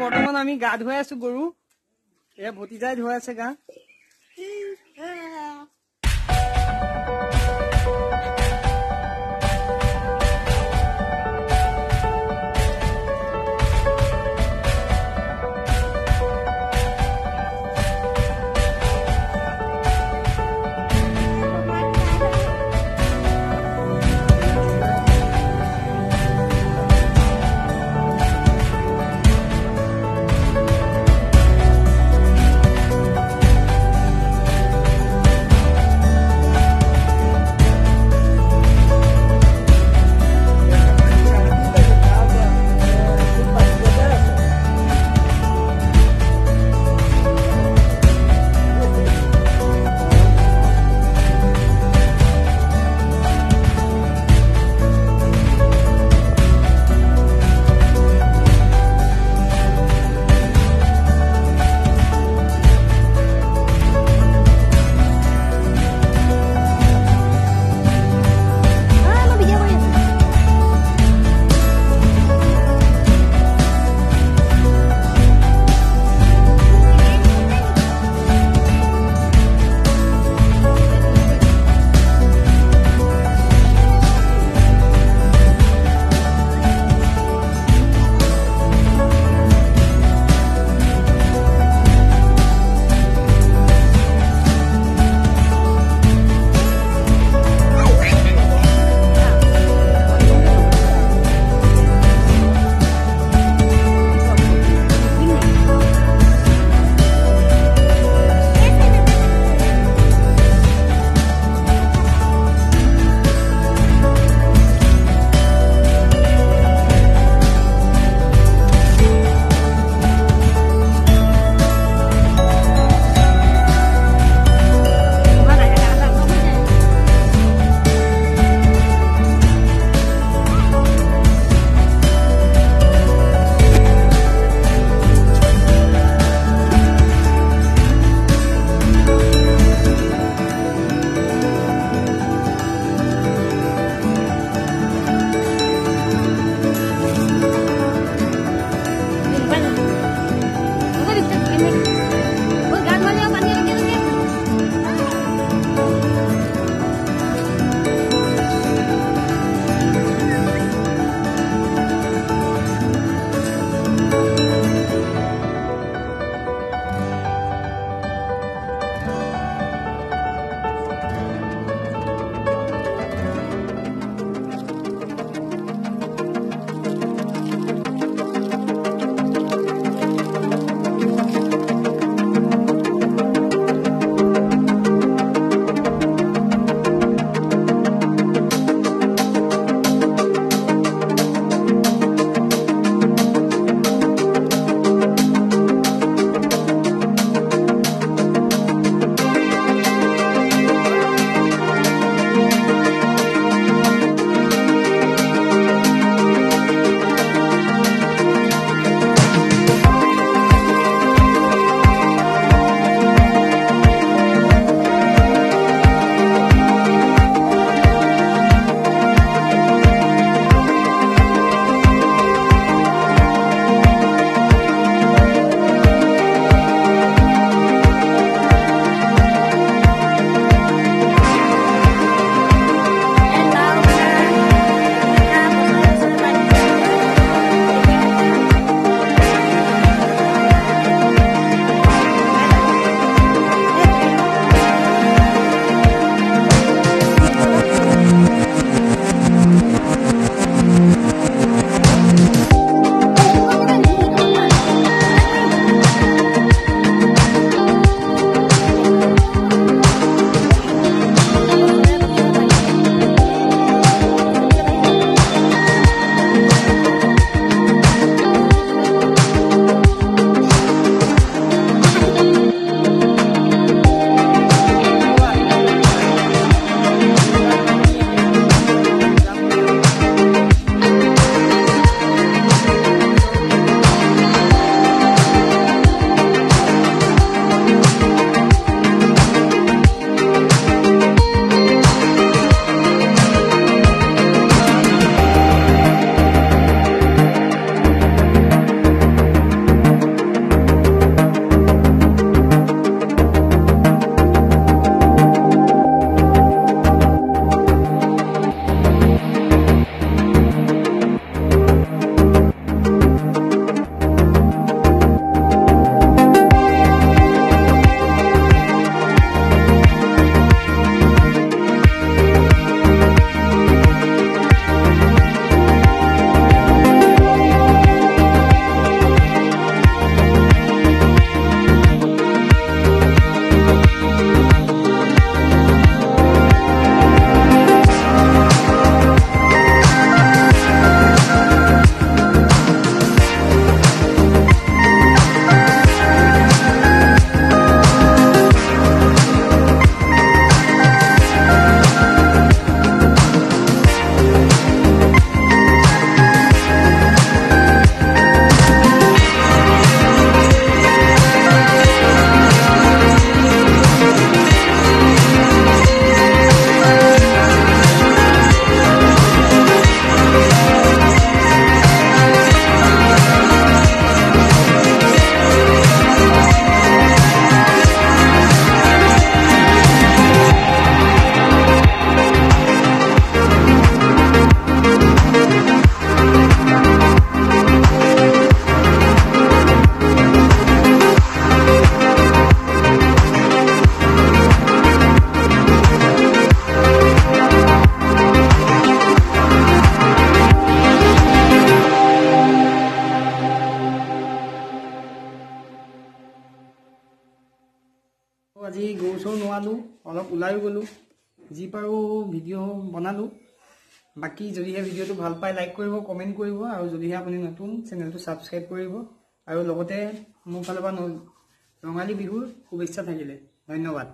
বৰ্তমান আমি গা ধুৱাই আছো গৰু। এয়া ভতিজাই ধুৱাই আছে গা। চৰু নোৱালোঁ অলপ ওলাইও গ'লোঁ। যি পাৰোঁ ভিডিঅ' বনালোঁ। বাকী যদিহে ভিডিঅ'টো ভাল পায় লাইক কৰিব কমেণ্ট কৰিব আৰু যদিহে আপুনি নতুন চেনেলটো ছাবস্ক্ৰাইব কৰিব। আৰু লগতে মোৰ ফালৰ পৰা ৰঙালী বিহুৰ শুভেচ্ছা থাকিলে। ধন্যবাদ।